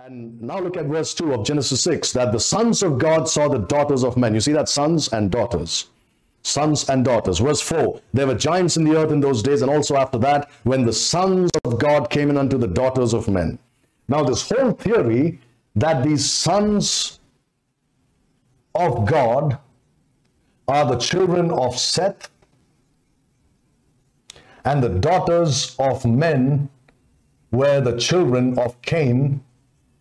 And now look at verse 2 of Genesis 6 that the sons of God saw the daughters of men. You see that? Sons and daughters. Sons and daughters. Verse 4 There were giants in the earth in those days, and also after that, when the sons of God came in unto the daughters of men. Now, this whole theory that these sons of God are the children of Seth and the daughters of men were the children of Cain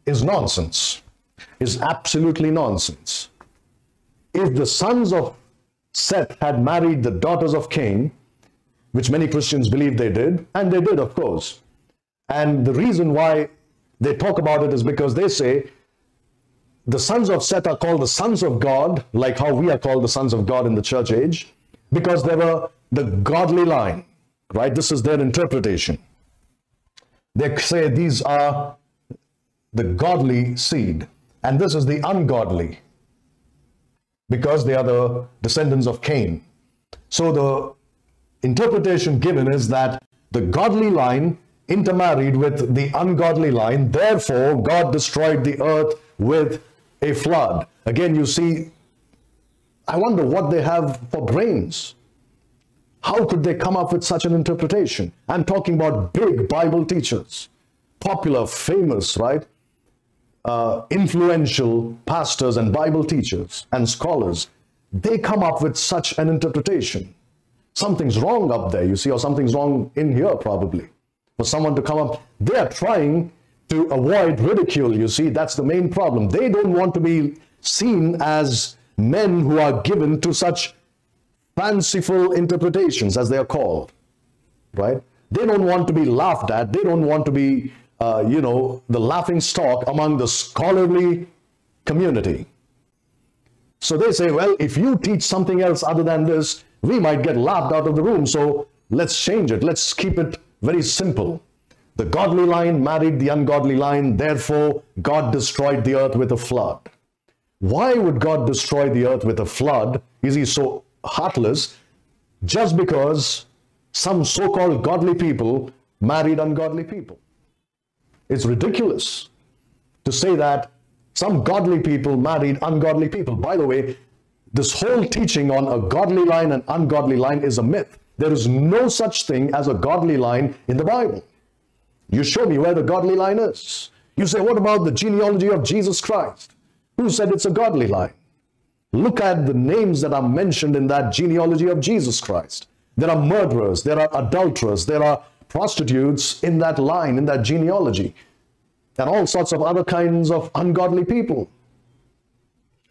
is nonsense, is absolutely nonsense. If the sons of Seth had married the daughters of Cain, which many Christians believe they did, and they did, of course. And the reason why they talk about it is because they say the sons of Seth are called the sons of God, like how we are called the sons of God in the church age, because they were the godly line, right? This is their interpretation. They say these are the godly seed, and this is the ungodly, because they are the descendants of Cain. So the interpretation given is that the godly line intermarried with the ungodly line, therefore God destroyed the earth with a flood. Again, you see, I wonder what they have for brains. How could they come up with such an interpretation? I'm talking about big Bible teachers, popular, famous, right? Uh, influential pastors and Bible teachers and scholars. They come up with such an interpretation. Something's wrong up there, you see, or something's wrong in here, probably. For someone to come up, they are trying to avoid ridicule, you see, that's the main problem. They don't want to be seen as men who are given to such fanciful interpretations, as they are called, right? They don't want to be laughed at. They don't want to be, uh, you know, the laughing stock among the scholarly community. So they say, well, if you teach something else other than this, we might get laughed out of the room. So let's change it. Let's keep it very simple. The godly line married the ungodly line, therefore God destroyed the earth with a flood. Why would God destroy the earth with a flood? Is he so heartless? Just because some so-called godly people married ungodly people. It's ridiculous to say that some godly people married ungodly people. By the way, this whole teaching on a godly line and ungodly line is a myth. There is no such thing as a godly line in the Bible. You show me where the godly line is. You say, what about the genealogy of Jesus Christ? Who said it's a godly line? Look at the names that are mentioned in that genealogy of Jesus Christ. There are murderers, there are adulterers, there are prostitutes in that line, in that genealogy, and all sorts of other kinds of ungodly people.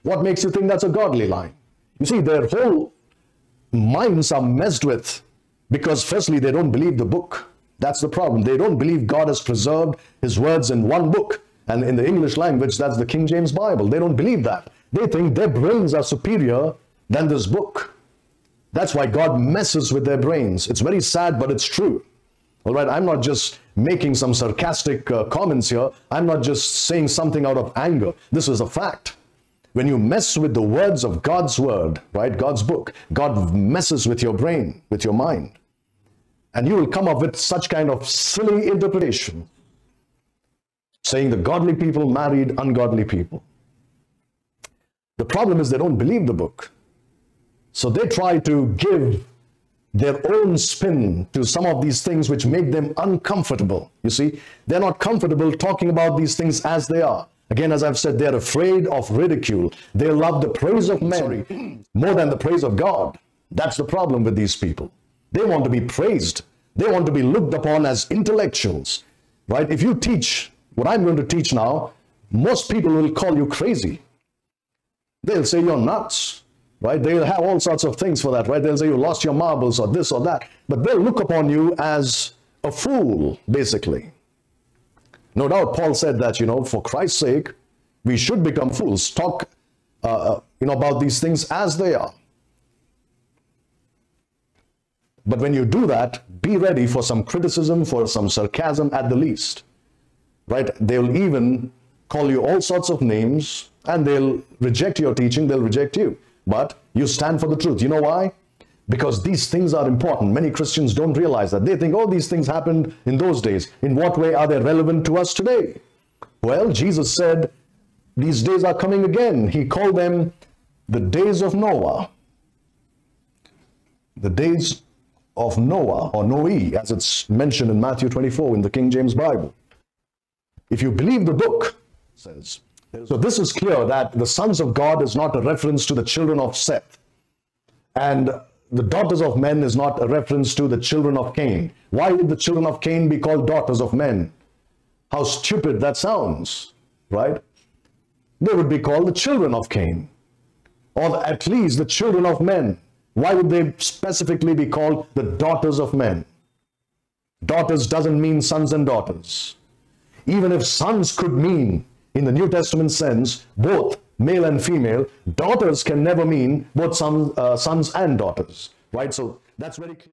What makes you think that's a godly line? You see, their whole minds are messed with because, firstly, they don't believe the book. That's the problem. They don't believe God has preserved his words in one book. And in the English language, that's the King James Bible. They don't believe that. They think their brains are superior than this book. That's why God messes with their brains. It's very sad, but it's true. All right, I'm not just making some sarcastic uh, comments here. I'm not just saying something out of anger. This is a fact. When you mess with the words of God's word, right, God's book, God messes with your brain, with your mind. And you will come up with such kind of silly interpretation, saying the godly people married ungodly people. The problem is they don't believe the book. So they try to give their own spin to some of these things which make them uncomfortable. You see, they're not comfortable talking about these things as they are. Again, as I've said, they're afraid of ridicule. They love the praise of men more than the praise of God. That's the problem with these people. They want to be praised. They want to be looked upon as intellectuals, right? If you teach what I'm going to teach now, most people will call you crazy. They'll say you're nuts, right? They'll have all sorts of things for that, right? They'll say you lost your marbles or this or that, but they'll look upon you as a fool, basically. No doubt Paul said that, you know, for Christ's sake, we should become fools. Talk, uh, uh you know, about these things as they are. But when you do that, be ready for some criticism, for some sarcasm at the least. Right? They'll even call you all sorts of names and they'll reject your teaching, they'll reject you. But you stand for the truth. You know why? Because these things are important. Many Christians don't realize that. They think, oh, these things happened in those days. In what way are they relevant to us today? Well, Jesus said, these days are coming again. He called them the days of Noah. The days of Noah, or Noe, as it's mentioned in Matthew 24 in the King James Bible. If you believe the book, says. So this is clear that the sons of God is not a reference to the children of Seth. And the daughters of men is not a reference to the children of Cain. Why would the children of Cain be called daughters of men? How stupid that sounds, right? They would be called the children of Cain, or at least the children of men. Why would they specifically be called the daughters of men? Daughters doesn't mean sons and daughters. Even if sons could mean, in the New Testament sense, both male and female, daughters can never mean both sons, uh, sons and daughters, right? So that's very clear.